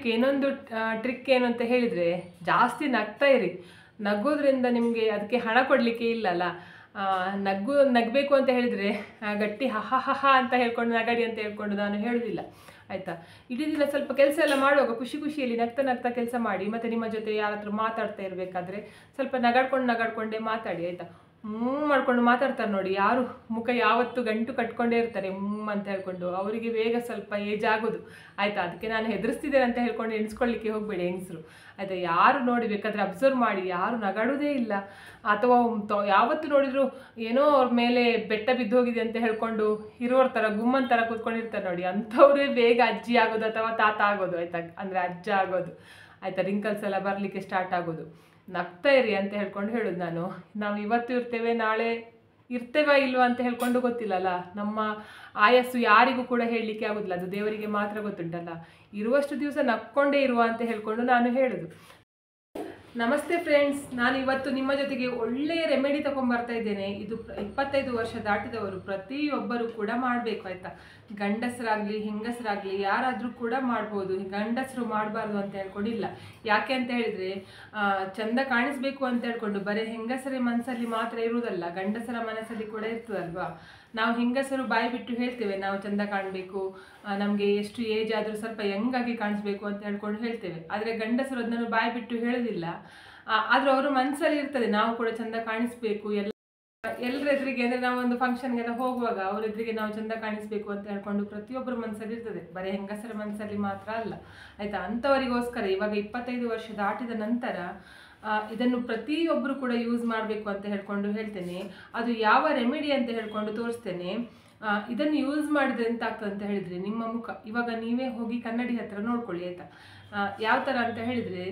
ಮಾಡ್ಲಿಕ್ಕೆ ಇನ್ನೊಂದು ಟ್ರಿಕ್ ಏನು ಅಂತ ಹೇಳಿದರೆ ಜಾಸ್ತಿ ನಗ್ತಾ ಇರಿ. ನಗೋದ್ರಿಂದ ನಿಮಗೆ ಅದಕ್ಕೆ ಹಣ ಕೊಡಲಿಕ್ಕೆ ಇಲ್ಲಲ್ಲ. ಆ, ನಗು ನಗಬೇಕು ಅಂತ ಹೇಳಿದರೆ ಗಟ್ಟಿ ಹಹ ಹ ಹ ಹ ಅಂತ ಹೇಳ್ಕೊಂಡು ನಗಡಿ ಅಂತ ಹೇಳ್ಕೊಂಡು ನಾನು ಹೇಳುವುದಿಲ್ಲ ಆಯಿತಾ? ಇಡೀ ದಿನ ಸ್ವಲ್ಪ ಕೆಲಸ ಎಲ್ಲ ಮಾಡುವಾಗ ಖುಷಿ ಖುಷಿಯಲ್ಲಿ ನಗ್ತಾ ನಗ್ತಾ ಕೆಲಸ ಮಾಡಿ ಮತ್ತು ನಿಮ್ಮ ಜೊತೆ ಯಾರತ್ರ ಮಾತಾಡ್ತಾ ಇರಬೇಕಾದ್ರೆ ಸ್ವಲ್ಪ ನಗಾಡ್ಕೊಂಡು ನಗಾಡ್ಕೊಂಡೇ ಮಾತಾಡಿ ಆಯಿತಾ? ಹ್ಞೂ ಮಾಡ್ಕೊಂಡು ಮಾತಾಡ್ತಾರೆ ನೋಡಿ. ಯಾರು ಮುಖ ಯಾವತ್ತು ಗಂಟು ಕಟ್ಕೊಂಡೇ ಇರ್ತಾರೆ. ಹ್ಮ್ ಅಂತ ಹೇಳ್ಕೊಂಡು. ಅವರಿಗೆ ಬೇಗ ಸ್ವಲ್ಪ ಏಜ್ ಆಗೋದು. ಆಯಿತಾ? ಅದಕ್ಕೆ ನಾನು ಹೆದರಿಸ್ತಿದ್ದೇನೆ ಅಂತ ಹೇಳ್ಕೊಂಡು ಎಣಿಸ್ಕೊಳ್ಳಿಕ್ಕೆ ಹೋಗಬೇಡಿ ಹೆಂಗಸರು. ಆಯ್ತಾ? ಯಾರು ನೋಡಿ ಬೇಕಾದರೆ ಅಬ್ಸರ್ವ್ ಮಾಡಿ. ಯಾರು ನಗಾಡೋದೇ ಇಲ್ಲ. ಅಥವಾ ಯಾವತ್ತು ನೋಡಿದ್ರು ಏನೋ ಅವ್ರ ಮೇಲೆ ಬೆಟ್ಟ ಬಿದ್ದು ಹೋಗಿದೆ ಅಂತ ಹೇಳ್ಕೊಂಡು ಇರೋರ ಥರ ಗುಮ್ಮನ್ ಥರ ಕೂತ್ಕೊಂಡಿರ್ತಾರೆ ನೋಡಿ. ಅಂಥವ್ರೇ ಬೇಗ ಅಜ್ಜಿ ಆಗೋದು ಅಥವಾ ತಾತ ಆಗೋದು. ಆಯ್ತಾ? ಅಂದರೆ ಅಜ್ಜ ಆಗೋದು. ಆಯ್ತಾ? ರಿಂಕಲ್ಸ್ ಎಲ್ಲ ಬರಲಿಕ್ಕೆ ಸ್ಟಾರ್ಟ್ ಆಗೋದು. ನಗ್ತಾ ಇರಿ ಅಂತ ಹೇಳ್ಕೊಂಡು ಹೇಳೋದು ನಾನು. ನಾವು ಇವತ್ತು ಇರ್ತೇವೆ, ನಾಳೆ ಇರ್ತೇವಾ ಇಲ್ವಾ ಅಂತ ಹೇಳ್ಕೊಂಡು ಗೊತ್ತಿಲ್ಲಲ್ಲ. ನಮ್ಮ ಆಯಸ್ಸು ಯಾರಿಗೂ ಕೂಡ ಹೇಳಲಿಕ್ಕೆ ಆಗೋದಿಲ್ಲ. ಅದು ದೇವರಿಗೆ ಮಾತ್ರ ಗೊತ್ತುಂಟಲ್ಲ. ಇರುವಷ್ಟು ದಿವಸ ನಕ್ಕೊಂಡೇ ಇರುವ ಅಂತ ಹೇಳ್ಕೊಂಡು ನಾನು ಹೇಳೋದು. ನಮಸ್ತೆ ಫ್ರೆಂಡ್ಸ್, ನಾನು ಇವತ್ತು ನಿಮ್ಮ ಜೊತೆಗೆ ಒಳ್ಳೆಯ ರೆಮಿಡಿ ತಗೊಂಡ್ಬರ್ತಾ ಇದ್ದೇನೆ. ಇದು ಇಪ್ಪತ್ತೈದು ವರ್ಷ ದಾಟಿದವರು ಪ್ರತಿಯೊಬ್ಬರು ಕೂಡ ಮಾಡಬೇಕು ಆಯಿತಾ? ಗಂಡಸರಾಗಲಿ, ಹೆಂಗಸರಾಗಲಿ, ಯಾರಾದರೂ ಕೂಡ ಮಾಡ್ಬೋದು. ಗಂಡಸರು ಮಾಡಬಾರ್ದು ಅಂತ ಹೇಳ್ಕೊಂಡಿಲ್ಲ. ಯಾಕೆ ಅಂತ ಹೇಳಿದರೆ ಚಂದ ಕಾಣಿಸ್ಬೇಕು ಅಂತ ಹೇಳ್ಕೊಂಡು ಬರೀ ಹೆಂಗಸರ ಮನಸ್ಸಲ್ಲಿ ಮಾತ್ರ ಇರುವುದಲ್ಲ. ಗಂಡಸರ ಮನಸ್ಸಲ್ಲಿ ಕೂಡ ಇರ್ತದಲ್ವಾ? ನಾವು ಹೆಂಗಸರು ಬಾಯಿ ಬಿಟ್ಟು ಹೇಳ್ತೇವೆ, ನಾವು ಚಂದ ಕಾಣಬೇಕು ನಮಗೆ ಎಷ್ಟು ಏಜ್ ಆದರೂ ಸ್ವಲ್ಪ ಯಂಗಾಗಿ ಕಾಣಿಸ್ಬೇಕು ಅಂತ ಹೇಳ್ಕೊಂಡು ಹೇಳ್ತೇವೆ. ಆದರೆ ಗಂಡಸರು ಅದನ್ನು ಬಾಯಿ ಬಿಟ್ಟು ಹೇಳೋದಿಲ್ಲ. ಆದರೂ ಅವರು ಮನಸ್ಸಲ್ಲಿ ಇರ್ತದೆ, ನಾವು ಕೂಡ ಚಂದ ಕಾಣಿಸ್ಬೇಕು, ಎಲ್ಲ ಎಲ್ಲರ ಎದುರಿಗೆ ಅಂದರೆ ನಾವು ಒಂದು ಫಂಕ್ಷನ್ಗೆಲ್ಲ ಹೋಗುವಾಗ ಅವ್ರ ಎದುರಿಗೆ ನಾವು ಚಂದ ಕಾಣಿಸ್ಬೇಕು ಅಂತ ಹೇಳ್ಕೊಂಡು ಪ್ರತಿಯೊಬ್ಬರ ಮನಸ್ಸಲ್ಲಿ ಇರ್ತದೆ. ಬರೀ ಹೆಂಗಸರ ಮನಸ್ಸಲ್ಲಿ ಮಾತ್ರ ಅಲ್ಲ. ಆಯಿತಾ? ಅಂಥವರಿಗೋಸ್ಕರ ಇವಾಗ ಇಪ್ಪತ್ತೈದು ವರ್ಷ ದಾಟಿದ ನಂತರ ಇದನ್ನು ಪ್ರತಿಯೊಬ್ಬರು ಕೂಡ ಯೂಸ್ ಮಾಡಬೇಕು ಅಂತ ಹೇಳ್ಕೊಂಡು ಹೇಳ್ತೇನೆ. ಅದು ಯಾವ ರೆಮಿಡಿ ಅಂತ ಹೇಳ್ಕೊಂಡು ತೋರಿಸ್ತೇನೆ. ಇದನ್ನು ಯೂಸ್ ಮಾಡಿದ್ರೆ ಎಂತ ಆಗ್ತದೆ ಅಂತ ಹೇಳಿದ್ರೆ ನಿಮ್ಮ ಮುಖ. ಇವಾಗ ನೀವೇ ಹೋಗಿ ಕನ್ನಡಿ ಹತ್ರ ನೋಡ್ಕೊಳ್ಳಿ ಆಯ್ತಾ? ಯಾವ ಥರ ಅಂತ ಹೇಳಿದ್ರೆ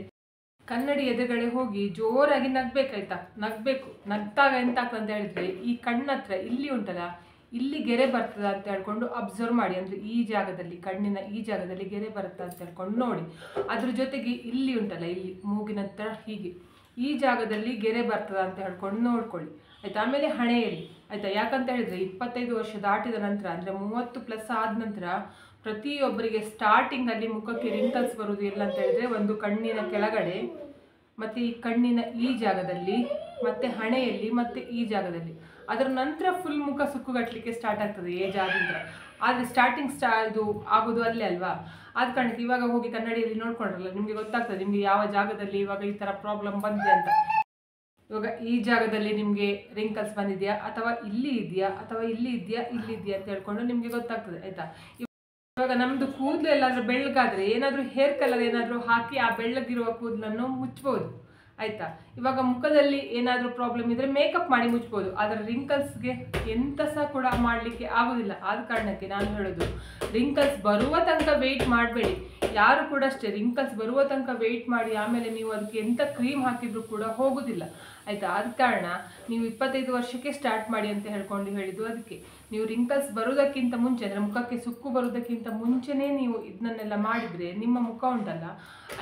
ಕನ್ನಡಿ ಎದುರುಗಡೆ ಹೋಗಿ ಜೋರಾಗಿ ನಗ್ಬೇಕಾಯ್ತಾ? ನಗ್ಬೇಕು. ನಗ್ತಾಗ ಎಂತ ಆಗ್ತದೆ ಅಂತ ಹೇಳಿದ್ರೆ ಈ ಕಣ್ಣತ್ರ ಇಲ್ಲಿ ಉಂಟಲ್ಲ ಇಲ್ಲಿ ಗೆರೆ ಬರ್ತದ ಅಂತ ಹೇಳ್ಕೊಂಡು ಅಬ್ಸರ್ವ್ ಮಾಡಿ. ಅಂದ್ರೆ ಈ ಜಾಗದಲ್ಲಿ, ಕಣ್ಣಿನ ಈ ಜಾಗದಲ್ಲಿ ಗೆರೆ ಬರುತ್ತೆ ಅಂತ ಹೇಳ್ಕೊಂಡು ನೋಡಿ. ಅದ್ರ ಜೊತೆಗೆ ಇಲ್ಲಿ ಉಂಟಲ್ಲ, ಇಲ್ಲಿ ಮೂಗಿನ ಹೀಗೆ. ಈ ಜಾಗದಲ್ಲಿ ಗೆರೆ ಬರ್ತದ ಅಂತ ಹೇಳ್ಕೊಂಡು ನೋಡ್ಕೊಳ್ಳಿ. ಆಯ್ತಾ? ಆಮೇಲೆ ಹಣೆಯಲ್ಲಿ ಆಯ್ತಾ? ಯಾಕಂತ ಹೇಳಿದ್ರೆ ಇಪ್ಪತ್ತೈದು ವರ್ಷ ದಾಟಿದ ನಂತರ, ಅಂದ್ರೆ ಮೂವತ್ತು ಪ್ಲಸ್ ಆದ ನಂತರ ಪ್ರತಿಯೊಬ್ಬರಿಗೆ ಸ್ಟಾರ್ಟಿಂಗ್ ಅಲ್ಲಿ ಮುಖಕ್ಕೆ ರಿಂಕಲ್ಸ್ ಬರುವುದು ಎಲ್ಲ ಅಂತ ಹೇಳಿದ್ರೆ ಒಂದು ಕಣ್ಣಿನ ಕೆಳಗಡೆ, ಮತ್ತೆ ಈ ಕಣ್ಣಿನ ಈ ಜಾಗದಲ್ಲಿ, ಮತ್ತೆ ಹಣೆಯಲ್ಲಿ, ಮತ್ತೆ ಈ ಜಾಗದಲ್ಲಿ. ಅದರ ನಂತರ ಫುಲ್ ಮುಖ ಸುಕ್ಕುಗಟ್ಟಲಿಕ್ಕೆ ಸ್ಟಾರ್ಟ್ ಆಗ್ತದೆ ಏಜ್ ಆದ ನಂತರ. ಆದರೆ ಸ್ಟಾರ್ಟಿಂಗ್ ಸ್ಟಾ ಅದು ಆಗೋದು ಅಲ್ಲೇ ಅಲ್ವಾ? ಆದ ಕಾರಣಕ್ಕೆ ಇವಾಗ ಹೋಗಿ ಕನ್ನಡಿಯಲ್ಲಿ ನೋಡ್ಕೊಂಡ್ರಲ್ಲ, ನಿಮಗೆ ಗೊತ್ತಾಗ್ತದೆ, ನಿಮಗೆ ಯಾವ ಜಾಗದಲ್ಲಿ ಇವಾಗ ಈ ಥರ ಪ್ರಾಬ್ಲಮ್ ಬಂದಿದೆ ಅಂತ. ಇವಾಗ ಈ ಜಾಗದಲ್ಲಿ ನಿಮಗೆ ರಿಂಕಲ್ಸ್ ಬಂದಿದೆಯಾ, ಅಥವಾ ಇಲ್ಲಿ ಇದೆಯಾ, ಅಥವಾ ಇಲ್ಲಿ ಇದೆಯಾ ಇಲ್ಲಿ ಇದೆಯಾ ಅಂತ ಹೇಳ್ಕೊಂಡು ನಿಮಗೆ ಗೊತ್ತಾಗ್ತದೆ, ಆಯಿತಾ? ಇವಾಗ ನಮ್ದು ಕೂದಲು ಎಲ್ಲಾದರೂ ಬೆಳ್ಳಗಾದ್ರೆ ಏನಾದರೂ ಹೇರ್ ಕಲರ್ ಏನಾದರೂ ಹಾಕಿ ಆ ಬೆಳ್ಳಗಿರುವ ಕೂದಲನ್ನು ಮುಚ್ಚಬಹುದು ಆಯ್ತಾ? ಇವಾಗ ಮುಖದಲ್ಲಿ ಏನಾದರೂ ಪ್ರಾಬ್ಲಮ್ ಇದ್ರೆ ಮೇಕಪ್ ಮಾಡಿ ಮುಚ್ಬೋದು. ಆದರೆ ರಿಂಕಲ್ಸ್ಗೆ ಎಂಥ ಸಹ ಕೂಡ ಮಾಡಲಿಕ್ಕೆ ಆಗೋದಿಲ್ಲ. ಆದ ಕಾರಣಕ್ಕೆ ನಾನು ಹೇಳೋದು ರಿಂಕಲ್ಸ್ ಬರುವ ತನಕ ವೆಯ್ಟ್ ಮಾಡಬೇಡಿ. ಯಾರು ಕೂಡ ಅಷ್ಟೇ ರಿಂಕಲ್ಸ್ ಬರುವ ತನಕ ವೆಯ್ಟ್ ಮಾಡಿ, ಆಮೇಲೆ ನೀವು ಅದಕ್ಕೆ ಎಂತ ಕ್ರೀಮ್ ಹಾಕಿದರೂ ಕೂಡ ಹೋಗೋದಿಲ್ಲ. ಆಯಿತಾ? ಆದ ಕಾರಣ ನೀವು ಇಪ್ಪತ್ತೈದು ವರ್ಷಕ್ಕೆ ಸ್ಟಾರ್ಟ್ ಮಾಡಿ ಅಂತ ಹೇಳ್ಕೊಂಡು ಹೇಳಿದ್ದು ಅದಕ್ಕೆ. ನೀವು ರಿಂಕಲ್ಸ್ ಬರೋದಕ್ಕಿಂತ ಮುಂಚೆ, ಅಂದರೆ ಮುಖಕ್ಕೆ ಸುಕ್ಕು ಬರೋದಕ್ಕಿಂತ ಮುಂಚೆನೇ ನೀವು ಇದನ್ನೆಲ್ಲ ಮಾಡಿದರೆ ನಿಮ್ಮ ಮುಖ ಉಂಟಲ್ಲ,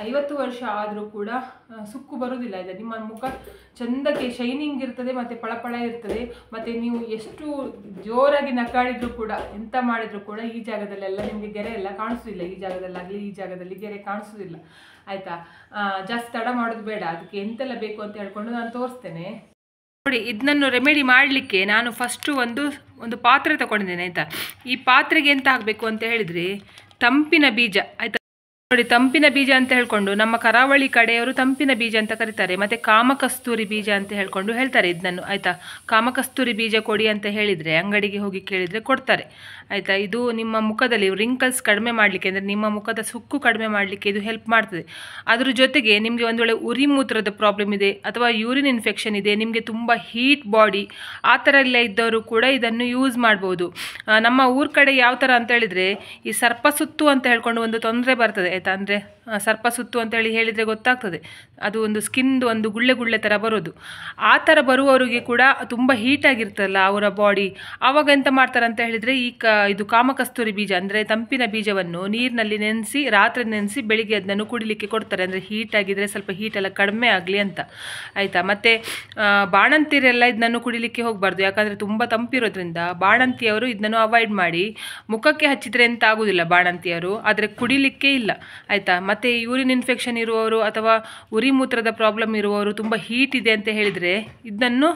ಐವತ್ತು ವರ್ಷ ಆದರೂ ಕೂಡ ಸುಕ್ಕು ಬರೋದಿಲ್ಲ ಇದೆ ನಿಮ್ಮ ಮುಖ ಚಂದಕ್ಕೆ ಶೈನಿಂಗ್ ಇರ್ತದೆ, ಮತ್ತು ಪಳಪಳ ಇರ್ತದೆ, ಮತ್ತು ನೀವು ಎಷ್ಟು ಜೋರಾಗಿ ನಕಾಡಿದರೂ ಕೂಡ, ಎಂತ ಮಾಡಿದರೂ ಕೂಡ ಈ ಜಾಗದಲ್ಲೆಲ್ಲ ನಿಮಗೆ ಗೆರೆ ಎಲ್ಲ ಕಾಣಿಸೋದಿಲ್ಲ ಈ ಜಾಗದಲ್ಲಾಗಲಿ, ಈ ಜಾಗದಲ್ಲಿ ಗೆರೆ ಕಾಣಿಸೋದಿಲ್ಲ ಆಯಿತಾ? ಜಾಸ್ತಿ ತಡ ಮಾಡೋದು ಬೇಡ. ಅದಕ್ಕೆ ಎಂತೆಲ್ಲ ಬೇಕು ಅಂತ ಹೇಳ್ಕೊಂಡು ನಾನು ತೋರಿಸ್ತೇನೆ. ನೋಡಿ ಇದನ್ನು ರೆಮಿಡಿ ಮಾಡಲಿಕ್ಕೆ ನಾನು ಫಸ್ಟು ಒಂದು ಒಂದು ಪಾತ್ರೆ ತಗೊಂಡಿದ್ದೇನೆ, ಆಯಿತಾ? ಈ ಪಾತ್ರೆಗೆ ಎಂತ ಹಾಕಬೇಕು ಅಂತ ಹೇಳಿದರೆ, ತಂಪಿನ ಬೀಜ, ಆಯಿತಾ? ನೋಡಿ, ತಂಪಿನ ಬೀಜ ಅಂತ ಹೇಳ್ಕೊಂಡು ನಮ್ಮ ಕರಾವಳಿ ಕಡೆಯವರು ತಂಪಿನ ಬೀಜ ಅಂತ ಕರೀತಾರೆ. ಮತ್ತು ಕಾಮಕಸ್ತೂರಿ ಬೀಜ ಅಂತ ಹೇಳ್ಕೊಂಡು ಹೇಳ್ತಾರೆ ಇದನ್ನು ಆಯಿತಾ? ಕಾಮಕಸ್ತೂರಿ ಬೀಜ ಕೊಡಿ ಅಂತ ಹೇಳಿದರೆ, ಅಂಗಡಿಗೆ ಹೋಗಿ ಕೇಳಿದರೆ ಕೊಡ್ತಾರೆ. ಆಯಿತಾ? ಇದು ನಿಮ್ಮ ಮುಖದಲ್ಲಿ ರಿಂಕಲ್ಸ್ ಕಡಿಮೆ ಮಾಡಲಿಕ್ಕೆ ಅಂದರೆ ನಿಮ್ಮ ಮುಖದ ಸುಕ್ಕು ಕಡಿಮೆ ಮಾಡಲಿಕ್ಕೆ ಇದು ಹೆಲ್ಪ್ ಮಾಡ್ತದೆ. ಅದ್ರ ಜೊತೆಗೆ ನಿಮಗೆ ಒಂದು ವೇಳೆ ಉರಿ ಮೂತ್ರದ ಪ್ರಾಬ್ಲಮ್ ಇದೆ ಅಥವಾ ಯೂರಿನ್ ಇನ್ಫೆಕ್ಷನ್ ಇದೆ, ನಿಮಗೆ ತುಂಬ ಹೀಟ್ ಬಾಡಿ ಆ ಥರ ಎಲ್ಲ ಇದ್ದವರು ಕೂಡ ಇದನ್ನು ಯೂಸ್ ಮಾಡ್ಬೋದು. ನಮ್ಮ ಊರ ಕಡೆ ಯಾವ ಥರ ಅಂತ ಹೇಳಿದರೆ, ಈ ಸರ್ಪಸುತ್ತು ಅಂತ ಹೇಳ್ಕೊಂಡು ಒಂದು ತೊಂದರೆ ಬರ್ತದೆ. etan re ಅಂದರೆ ಸರ್ಪಸುತ್ತು ಅಂತೇಳಿ ಹೇಳಿದರೆ ಗೊತ್ತಾಗ್ತದೆ. ಅದು ಒಂದು ಸ್ಕಿನ್ದು ಒಂದು ಗುಳ್ಳೆ ಗುಳ್ಳೆ ಥರ ಬರೋದು. ಆ ಥರ ಬರುವವರಿಗೆ ಕೂಡ ತುಂಬ ಹೀಟಾಗಿರ್ತಲ್ಲ ಅವರ ಬಾಡಿ ಆವಾಗ ಎಂತ ಮಾಡ್ತಾರೆ ಅಂತ ಹೇಳಿದರೆ ಈ ಕ, ಇದು ಕಾಮಕಸ್ತೂರಿ ಬೀಜ ಅಂದರೆ ತಂಪಿನ ಬೀಜವನ್ನು ನೀರಿನಲ್ಲಿ ನೆನೆಸಿ ರಾತ್ರಿ ನೆನೆಸಿ ಬೆಳಿಗ್ಗೆ ಅದನ್ನು ಕುಡಿಲಿಕ್ಕೆ ಕೊಡ್ತಾರೆ. ಅಂದರೆ ಹೀಟ್ ಆಗಿದ್ರೆ ಸ್ವಲ್ಪ ಹೀಟ್ ಎಲ್ಲ ಕಡಿಮೆ ಆಗಲಿ ಅಂತ. ಆಯಿತಾ? ಮತ್ತು ಬಾಣಂತಿಯರೆಲ್ಲ ಇದನ್ನು ಕುಡಿಲಿಕ್ಕೆ ಹೋಗಬಾರ್ದು. ಯಾಕಂದರೆ ತುಂಬ ತಂಪಿರೋದ್ರಿಂದ ಬಾಣಂತಿಯವರು ಇದನ್ನು ಅವಾಯ್ಡ್ ಮಾಡಿ ಮುಖಕ್ಕೆ ಹಚ್ಚಿದರೆ ಎಂತ ಆಗೋದಿಲ್ಲ ಬಾಣಂತಿಯರು. ಆದರೆ ಕುಡಿಲಿಕ್ಕೆ ಇಲ್ಲ. ಆಯಿತಾ? ಮತ್ತು ಯೂರಿನ್ ಇನ್ಫೆಕ್ಷನ್ ಇರುವವರು ಅಥವಾ ಉರಿ ಮೂತ್ರದ ಪ್ರಾಬ್ಲಮ್ ಇರುವವರು ತುಂಬ ಹೀಟ್ ಇದೆ ಅಂತ ಹೇಳಿದರೆ ಇದನ್ನು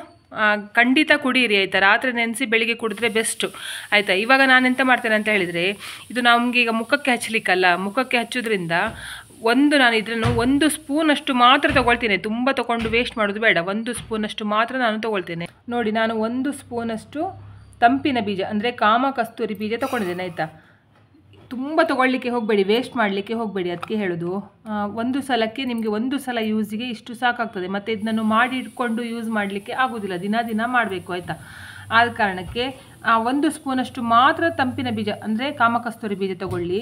ಖಂಡಿತ ಕುಡಿಯಿರಿ ಆಯಿತಾ? ರಾತ್ರಿ ನೆನೆಸಿ ಬೆಳಿಗ್ಗೆ ಕುಡಿದ್ರೆ ಬೆಸ್ಟು. ಆಯಿತಾ? ಇವಾಗ ನಾನು ಎಂತ ಮಾಡ್ತೇನೆ ಅಂತ ಹೇಳಿದರೆ, ಇದು ನಮಗೆ ಈಗ ಮುಖಕ್ಕೆ ಹಚ್ಚಲಿಕ್ಕಲ್ಲ. ಮುಖಕ್ಕೆ ಹಚ್ಚೋದ್ರಿಂದ ಒಂದು ನಾನು ಇದನ್ನು ಒಂದು ಸ್ಪೂನಷ್ಟು ಮಾತ್ರ ತಗೊಳ್ತೇನೆ. ತುಂಬ ತಗೊಂಡು ವೇಸ್ಟ್ ಮಾಡೋದು ಬೇಡ. ಒಂದು ಸ್ಪೂನಷ್ಟು ಮಾತ್ರ ನಾನು ತೊಗೊಳ್ತೇನೆ. ನೋಡಿ, ನಾನು ಒಂದು ಸ್ಪೂನಷ್ಟು ತಂಪಿನ ಬೀಜ, ಅಂದರೆ ಕಾಮ ಕಸ್ತೂರಿ ಬೀಜ ತೊಗೊಂಡಿದ್ದೇನೆ, ಆಯಿತಾ? ತುಂಬ ತಗೊಳ್ಳಿಕ್ಕೆ ಹೋಗಬೇಡಿ ವೇಸ್ಟ್ ಮಾಡಲಿಕ್ಕೆ ಹೋಗಬೇಡಿ ಅದಕ್ಕೆ ಹೇಳೋದು. ಒಂದು ಸಲಕ್ಕೆ ನಿಮಗೆ ಒಂದು ಸಲ ಯೂಸಿಗೆ ಇಷ್ಟು ಸಾಕಾಗ್ತದೆ. ಮತ್ತು ಇದನ್ನು ಮಾಡಿ ಇಟ್ಕೊಂಡು ಯೂಸ್ ಮಾಡಲಿಕ್ಕೆ ಆಗೋದಿಲ್ಲ. ದಿನ ದಿನ ಮಾಡಬೇಕು, ಆಯಿತಾ? ಆದ ಕಾರಣಕ್ಕೆ ಒಂದು ಸ್ಪೂನಷ್ಟು ಮಾತ್ರ ತಂಪಿನ ಬೀಜ, ಅಂದರೆ ಕಾಮಕಸ್ತೂರಿ ಬೀಜ ತಗೊಳ್ಳಿ.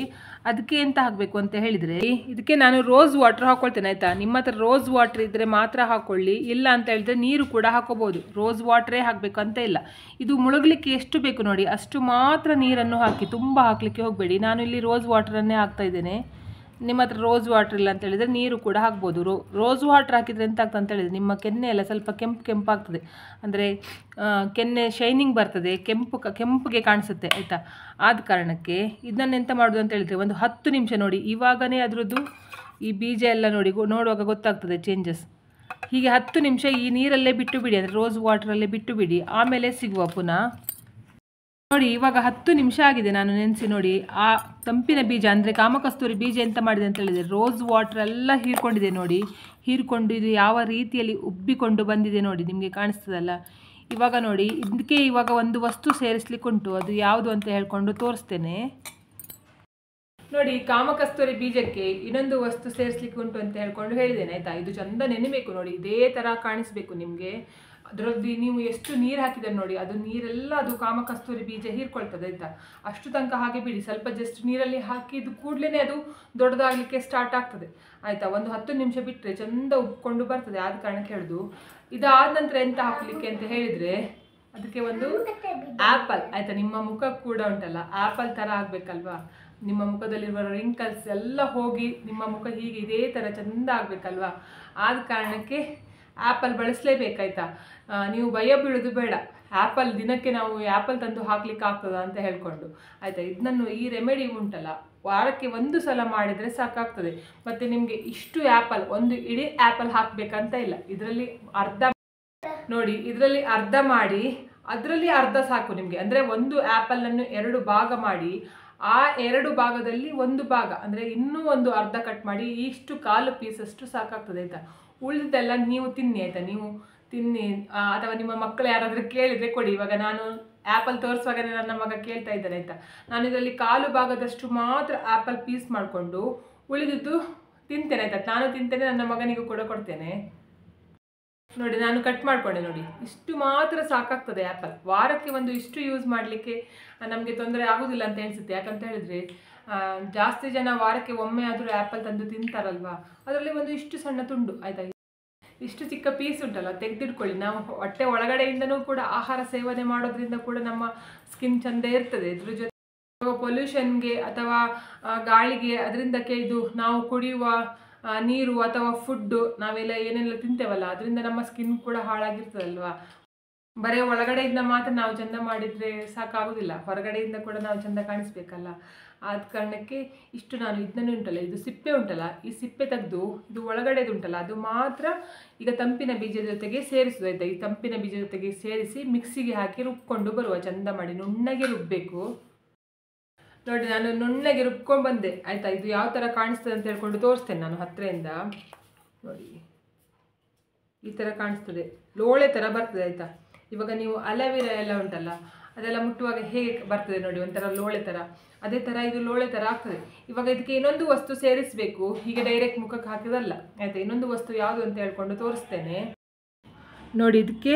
ಅದಕ್ಕೆ ಎಂತ ಹಾಕಬೇಕು ಅಂತ ಹೇಳಿದರೆ, ಇದಕ್ಕೆ ನಾನು ರೋಸ್ ವಾಟರ್ ಹಾಕ್ಕೊಳ್ತೇನೆ ಆಯಿತಾ? ನಿಮ್ಮ ಹತ್ರ ರೋಸ್ ವಾಟರ್ ಇದ್ದರೆ ಮಾತ್ರ ಹಾಕ್ಕೊಳ್ಳಿ ಇಲ್ಲ ಅಂತ ಹೇಳಿದ್ರೆ ನೀರು ಕೂಡ ಹಾಕೋಬೋದು ರೋಸ್ ವಾಟ್ರೇ ಹಾಕಬೇಕು ಅಂತ ಇಲ್ಲ. ಇದು ಮುಳುಗಲಿಕ್ಕೆ ಎಷ್ಟು ಬೇಕು ನೋಡಿ, ಅಷ್ಟು ಮಾತ್ರ ನೀರನ್ನು ಹಾಕಿ, ತುಂಬ ಹಾಕಲಿಕ್ಕೆ ಹೋಗಬೇಡಿ. ನಾನು ಇಲ್ಲಿ ರೋಸ್ ವಾಟರನ್ನೇ ಹಾಕ್ತಾ ಇದ್ದೇನೆ. ನಿಮ್ಮ ಹತ್ರ ರೋಸ್ ವಾಟರ್ ಇಲ್ಲ ಅಂತ ಹೇಳಿದರೆ ನೀರು ಕೂಡ ಹಾಕ್ಬೋದು. ರೋ ರೋಸ್ ವಾಟರ್ ಹಾಕಿದರೆ ಎಂತ ಆಗ್ತದೆ ಅಂತ ಹೇಳಿದರೆ ನಿಮ್ಮ ಕೆನ್ನೆ ಎಲ್ಲ ಸ್ವಲ್ಪ ಕೆಂಪು ಕೆಂಪಾಗ್ತದೆ. ಅಂದರೆ ಕೆನ್ನೆ ಶೈನಿಂಗ್ ಬರ್ತದೆ, ಕೆಂಪು ಕೆಂಪಿಗೆ ಕಾಣಿಸುತ್ತೆ, ಆಯಿತಾ? ಆದ ಕಾರಣಕ್ಕೆ ಇದನ್ನು ಎಂತ ಮಾಡೋದು ಅಂತ ಹೇಳಿದರೆ ಒಂದು ಹತ್ತು ನಿಮಿಷ ನೋಡಿ. ಇವಾಗನೇ ಅದರದ್ದು ಈ ಬೀಜ ಎಲ್ಲ ನೋಡಿ ನೋಡುವಾಗ ಗೊತ್ತಾಗ್ತದೆ ಚೇಂಜಸ್ ಹೀಗೆ ಹತ್ತು ನಿಮಿಷ ಈ ನೀರಲ್ಲೇ ಬಿಟ್ಟು ಬಿಡಿ, ಅಂದರೆ ರೋಸ್ ವಾಟ್ರಲ್ಲೇ ಬಿಟ್ಟು ಬಿಡಿ. ಆಮೇಲೆ ಸಿಗುವ ಪುನಃ ನೋಡಿ, ಇವಾಗ ಹತ್ತು ನಿಮಿಷ ಆಗಿದೆ ನಾನು ನೆನೆಸಿ ನೋಡಿ. ಆ ತಂಪಿನ ಬೀಜ, ಅಂದರೆ ಕಾಮಕಸ್ತೂರಿ ಬೀಜ ಎಂತ ಮಾಡಿದೆ ಅಂತ ಹೇಳಿದೆ ರೋಸ್ ವಾಟರ್ ಎಲ್ಲ ಹೀರ್ಕೊಂಡಿದೆ ನೋಡಿ. ಹೀರ್ಕೊಂಡು ಇದು ಯಾವ ರೀತಿಯಲ್ಲಿ ಉಬ್ಬಿಕೊಂಡು ಬಂದಿದೆ ನೋಡಿ, ನಿಮಗೆ ಕಾಣಿಸ್ತದಲ್ಲ. ಇವಾಗ ನೋಡಿ, ಇದಕ್ಕೆ ಇವಾಗ ಒಂದು ವಸ್ತು ಸೇರಿಸ್ಲಿಕ್ಕುಂಟು ಅದು ಯಾವುದು ಅಂತ ಹೇಳ್ಕೊಂಡು ತೋರಿಸ್ತೇನೆ. ನೋಡಿ, ಕಾಮಕಸ್ತೂರಿ ಬೀಜಕ್ಕೆ ಇನ್ನೊಂದು ವಸ್ತು ಸೇರಿಸ್ಲಿಕ್ಕೆ ಉಂಟು ಅಂತ ಹೇಳ್ಕೊಂಡು ಹೇಳಿದ್ದೇನೆ, ಆಯ್ತಾ? ಇದು ಚಂದ ನೆನಬೇಕು ನೋಡಿ, ಇದೇ ಥರ ಕಾಣಿಸ್ಬೇಕು ನಿಮಗೆ. ಅದರಲ್ಲಿ ನೀವು ಎಷ್ಟು ನೀರು ಹಾಕಿದ್ರೆ ನೋಡಿ, ಅದು ನೀರೆಲ್ಲ ಅದು ಕಾಮಕಸ್ತೂರಿ ಬೀಜ ಹೀರ್ಕೊಳ್ತದೆ ಆಯಿತಾ ಅಷ್ಟು ತನಕ ಹಾಗೆ ಬಿಡಿ, ಸ್ವಲ್ಪ ಜಸ್ಟ್ ನೀರಲ್ಲಿ ಹಾಕಿದ್ದು ಕೂಡಲೇ ಅದು ದೊಡ್ಡದಾಗಲಿಕ್ಕೆ ಸ್ಟಾರ್ಟ್ ಆಗ್ತದೆ. ಆಯಿತಾ? ಒಂದು ಹತ್ತು ನಿಮಿಷ ಬಿಟ್ಟರೆ ಚಂದ ಉಬ್ಕೊಂಡು ಬರ್ತದೆ, ಆದ ಕಾರಣಕ್ಕೆ ಹೇಳುದು ಇದಾದ ನಂತರ ಎಂತ ಹಾಕಲಿಕ್ಕೆ ಅಂತ ಹೇಳಿದರೆ, ಅದಕ್ಕೆ ಒಂದು ಆ್ಯಪಲ್ ಆಯಿತಾ? ನಿಮ್ಮ ಮುಖ ಕೂಡ ಉಂಟಲ್ಲ ಆ್ಯಪಲ್ ಥರ ಆಗಬೇಕಲ್ವಾ? ನಿಮ್ಮ ಮುಖದಲ್ಲಿರುವ ರಿಂಕಲ್ಸ್ ಎಲ್ಲ ಹೋಗಿ ನಿಮ್ಮ ಮುಖ ಹೀಗೆ ಇದೇ ಥರ ಚಂದ ಆಗಬೇಕಲ್ವಾ? ಆದ ಕಾರಣಕ್ಕೆ ಆ್ಯಪಲ್ ಬಳಸಲೇಬೇಕಾಯ್ತಾ? ನೀವು ಭಯ ಬೀಳೋದು ಬೇಡ. ಆ್ಯಪಲ್ ದಿನಕ್ಕೆ ನಾವು ಆ್ಯಪಲ್ ತಂದು ಹಾಕ್ಲಿಕ್ಕೆ ಆಗ್ತದ ಅಂತ ಹೇಳ್ಕೊಂಡು. ಆಯಿತಾ? ಇದನ್ನು ಈ ರೆಮಿಡಿ ಉಂಟಲ್ಲ. ವಾರಕ್ಕೆ ಒಂದು ಸಲ ಮಾಡಿದರೆ ಸಾಕಾಗ್ತದೆ. ಮತ್ತು ನಿಮಗೆ ಇಷ್ಟು ಆ್ಯಪಲ್ ಒಂದು ಇಡೀ ಆ್ಯಪಲ್ ಹಾಕಬೇಕಂತ ಇಲ್ಲ. ಇದರಲ್ಲಿ ಅರ್ಧ ನೋಡಿ, ಇದರಲ್ಲಿ ಅರ್ಧ ಮಾಡಿ, ಅದರಲ್ಲಿ ಅರ್ಧ ಸಾಕು ನಿಮಗೆ. ಅಂದರೆ ಒಂದು ಆ್ಯಪಲನ್ನು ಎರಡು ಭಾಗ ಮಾಡಿ, ಆ ಎರಡು ಭಾಗದಲ್ಲಿ ಒಂದು ಭಾಗ. ಅಂದರೆ ಇನ್ನೂ ಒಂದು ಅರ್ಧ ಕಟ್ ಮಾಡಿ, ಇಷ್ಟು ಕಾಲು ಪೀಸಷ್ಟು ಸಾಕಾಗ್ತದೆ ಆಯಿತಾ? ಉಳಿದೆಲ್ಲ ನೀವು ತಿನ್ನಿ ಆಯಿತಾ? ನೀವು ತಿನ್ನಿ ಅಥವಾ ನಿಮ್ಮ ಮಕ್ಕಳು ಯಾರಾದರೂ ಕೇಳಿದರೆ ಕೊಡಿ. ಇವಾಗ ನಾನು ಆ್ಯಪಲ್ ತೋರಿಸುವಾಗಲೇ ನನ್ನ ಮಗ ಕೇಳ್ತಾ ಇದ್ದಾನೆ ಆಯಿತಾ? ನಾನು ಇದರಲ್ಲಿ ಕಾಲು ಭಾಗದಷ್ಟು ಮಾತ್ರ ಆ್ಯಪಲ್ ಪೀಸ್ ಮಾಡಿಕೊಂಡು ಉಳಿದಿದ್ದು ತಿಂತೇನೆ ಆಯಿತಾ? ನಾನು ತಿಂತೇನೆ, ನನ್ನ ಮಗನಿಗೂ ಕೂಡ ಕೊಡ್ತೇನೆ. ನೋಡಿ, ನಾನು ಕಟ್ ಮಾಡ್ಕೊಂಡೆ ನೋಡಿ. ಇಷ್ಟು ಮಾತ್ರ ಸಾಕಾಗ್ತದೆ ಆ್ಯಪಲ್ ವಾರಕ್ಕೆ ಒಂದು ಇಷ್ಟು ಯೂಸ್ ಮಾಡಲಿಕ್ಕೆ ನಮಗೆ ತೊಂದರೆ ಆಗೋದಿಲ್ಲ ಅಂತ ಅನಿಸುತ್ತೆ. ಯಾಕಂತ ಹೇಳಿದ್ರೆ ಜಾಸ್ತಿ ಜನ ವಾರಕ್ಕೆ ಒಮ್ಮೆ ಆದರೂ ಆ್ಯಪಲ್ ತಂದು ತಿಂತಾರಲ್ವಾ? ಅದರಲ್ಲಿ ಒಂದು ಇಷ್ಟು ಸಣ್ಣ ತುಂಡು, ಆಯ್ತಾ? ಇಷ್ಟು ಚಿಕ್ಕ ಪೀಸ್ ಉಂಟಲ್ಲ, ತೆಗೆದಿಟ್ಕೊಳ್ಳಿ. ನಾವು ಹೊಟ್ಟೆ ಒಳಗಡೆಯಿಂದನೂ ಕೂಡ ಆಹಾರ ಸೇವನೆ ಮಾಡೋದ್ರಿಂದ ಕೂಡ ನಮ್ಮ ಸ್ಕಿನ್ ಚೆಂದ ಇರ್ತದೆ. ಇದ್ರ ಜೊತೆ ಪೊಲ್ಯೂಷನ್ಗೆ ಅಥವಾ ಗಾಳಿಗೆ ಅದರಿಂದ ಇದು ನಾವು ಕುಡಿಯುವ ನೀರು ಅಥವಾ ಫುಡ್ಡು ನಾವೆಲ್ಲ ಏನೆಲ್ಲ ತಿಂತೇವಲ್ಲ, ಅದರಿಂದ ನಮ್ಮ ಸ್ಕಿನ್ ಕೂಡ ಹಾಳಾಗಿರ್ತದಲ್ವಾ? ಬರೀ ಒಳಗಡೆಯಿಂದ ಮಾತ್ರ ನಾವು ಚಂದ ಮಾಡಿದರೆ ಸಾಕಾಗೋದಿಲ್ಲ. ಹೊರಗಡೆಯಿಂದ ಕೂಡ ನಾವು ಚಂದ ಕಾಣಿಸ್ಬೇಕಲ್ಲ. ಆದ ಕಾರಣಕ್ಕೆ ಇಷ್ಟು ನಾನು ಇದನ್ನೇ ಉಂಟಲ್ಲ, ಇದು ಸಿಪ್ಪೆ ಉಂಟಲ್ಲ, ಈ ಸಿಪ್ಪೆ ತೆಗೆದು ಇದು ಒಳಗಡೆದು ಉಂಟಲ್ಲ, ಅದು ಮಾತ್ರ ಈಗ ತಂಪಿನ ಬೀಜದ ಜೊತೆಗೆ ಸೇರಿಸುವ ಈ ತಂಪಿನ ಬೀಜ ಜೊತೆಗೆ ಸೇರಿಸಿ ಮಿಕ್ಸಿಗೆ ಹಾಕಿ ರುಬ್ಕೊಂಡು ಬರುವ ಚಂದ ಮಾಡಿ, ನುಣ್ಣಗೆ ರುಬ್ಬಬೇಕು ನೋಡಿ, ನಾನು ನುಣ್ಣಗೆ ರುಬ್ಕೊಂಡು ಬಂದೆ, ಆಯಿತಾ? ಇದು ಯಾವ ಥರ ಕಾಣಿಸ್ತದೆ ಅಂತ ಹೇಳ್ಕೊಂಡು ತೋರಿಸ್ತೇನೆ ನಾನು ಹತ್ತಿರದಿಂದ ನೋಡಿ, ಈ ಥರ ಕಾಣಿಸ್ತದೆ, ಲೋಳೆ ಥರ ಬರ್ತದೆ, ಆಯಿತಾ? ಇವಾಗ ನೀವು ಅಲವಿರ ಎಲ್ಲ ಉಂಟಲ್ಲ ಅದೆಲ್ಲ ಮುಟ್ಟುವಾಗ ಹೇಗೆ ಬರ್ತದೆ ನೋಡಿ, ಒಂಥರ ಲೋಳೆ ಥರ ಅದೇ ಥರ ಇದು ಲೋಳೆ ಥರ ಆಗ್ತದೆ. ಇವಾಗ ಇದಕ್ಕೆ ಇನ್ನೊಂದು ವಸ್ತು ಸೇರಿಸಬೇಕು. ಹೀಗೆ ಡೈರೆಕ್ಟ್ ಮುಖಕ್ಕೆ ಹಾಕಿದಲ್ಲ. ಆಯಿತಾ, ಇನ್ನೊಂದು ವಸ್ತು ಯಾವುದು ಅಂತ ಹೇಳ್ಕೊಂಡು ತೋರಿಸ್ತೇನೆ. ನೋಡಿ, ಇದಕ್ಕೆ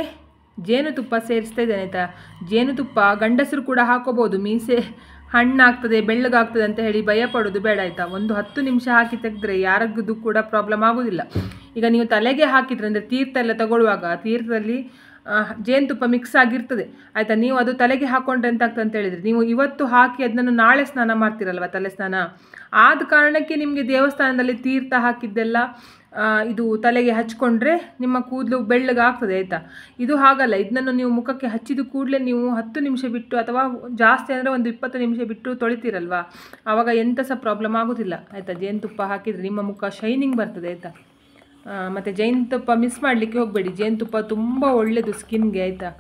ಜೇನುತುಪ್ಪ ಸೇರಿಸ್ತಾ ಇದ್ದೇನೆ ಆಯಿತಾ. ಜೇನುತುಪ್ಪ, ಗಂಡಸರು ಕೂಡ ಹಾಕೋಬೋದು ಮೀಸೆ ಹಣ್ಣಾಗ್ತದೆ, ಬೆಳ್ಳಗಾಗ್ತದೆ ಅಂತ ಹೇಳಿ ಭಯ ಪಡೋದು ಬೇಡ ಆಯಿತಾ. ಒಂದು ಹತ್ತು ನಿಮಿಷ ಹಾಕಿ ತೆಗೆದ್ರೆ ಯಾರಿಗೂ ಕೂಡ ಪ್ರಾಬ್ಲಮ್ ಆಗೋದಿಲ್ಲ. ಈಗ ನೀವು ತಲೆಗೆ ಹಾಕಿದ್ರೆ ಅಂದರೆ ತೀರ್ಥ ಎಲ್ಲ ತಗೊಳ್ಳುವಾಗ, ತೀರ್ಥದಲ್ಲಿ ಜೇನುತುಪ್ಪ ಮಿಕ್ಸ್ ಆಗಿರ್ತದೆ. ಆಯಿತಾ? ನೀವು ಅದು ತಲೆಗೆ ಹಾಕ್ಕೊಂಡ್ರೆ ಎಂತಾಗ್ತದೆ ಅಂತ ಹೇಳಿದರೆ, ನೀವು ಇವತ್ತು ಹಾಕಿ ಅದನ್ನು ನಾಳೆ ಸ್ನಾನ ಮಾಡ್ತೀರಲ್ವ ತಲೆ ಸ್ನಾನ ಆದ ಕಾರಣಕ್ಕೆ ನಿಮಗೆ ದೇವಸ್ಥಾನದಲ್ಲಿ ತೀರ್ಥ ಹಾಕಿದ್ದೆಲ್ಲ ಇದು ತಲೆಗೆ ಹಚ್ಕೊಂಡ್ರೆ ನಿಮ್ಮ ಕೂದಲು ಬೆಳ್ಳಗಾಗ್ತದೆ ಆಯಿತಾ? ಇದು ಹಾಗಲ್ಲ, ಇದನ್ನು ನೀವು ಮುಖಕ್ಕೆ ಹಚ್ಚಿದ ಕೂಡಲೇ ನೀವು ಹತ್ತು ನಿಮಿಷ ಬಿಟ್ಟು ಅಥವಾ ಜಾಸ್ತಿ ಅಂದರೆ ಒಂದು ಇಪ್ಪತ್ತು ನಿಮಿಷ ಬಿಟ್ಟು ತೊಳಿತೀರಲ್ವ? ಆವಾಗ ಎಂಥ ಸಹ ಪ್ರಾಬ್ಲಮ್ ಆಗೋದಿಲ್ಲ, ಆಯಿತಾ? ಜೇನುತುಪ್ಪ ಹಾಕಿದರೆ ನಿಮ್ಮ ಮುಖ ಶೈನಿಂಗ್ ಬರ್ತದೆ, ಆಯಿತಾ? ಮತ್ತು ಜೇನುತುಪ್ಪ ಮಿಸ್ ಮಾಡಲಿಕ್ಕೆ ಹೋಗಬೇಡಿ. ಜೇನುತುಪ್ಪ ತುಂಬ ಒಳ್ಳೆಯದು ಸ್ಕಿನ್ಗೆ, ಆಯಿತಾ?